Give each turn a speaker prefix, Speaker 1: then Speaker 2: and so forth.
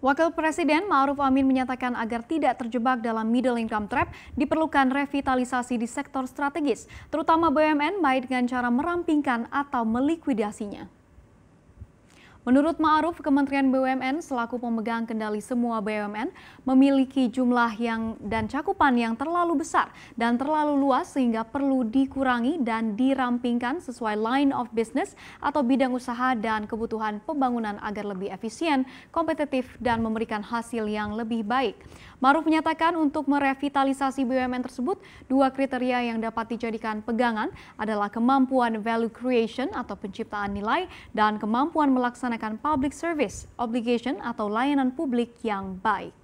Speaker 1: Wakil Presiden Ma'ruf Amin menyatakan agar tidak terjebak dalam middle income trap diperlukan revitalisasi di sektor strategis, terutama BUMN baik dengan cara merampingkan atau melikuidasinya. Menurut Ma'ruf, Kementerian BUMN selaku pemegang kendali semua BUMN memiliki jumlah yang dan cakupan yang terlalu besar dan terlalu luas sehingga perlu dikurangi dan dirampingkan sesuai line of business atau bidang usaha dan kebutuhan pembangunan agar lebih efisien, kompetitif, dan memberikan hasil yang lebih baik. Ma'ruf menyatakan untuk merevitalisasi BUMN tersebut, dua kriteria yang dapat dijadikan pegangan adalah kemampuan value creation atau penciptaan nilai dan kemampuan melaksanakan melaksanakan public service obligation atau layanan publik yang baik.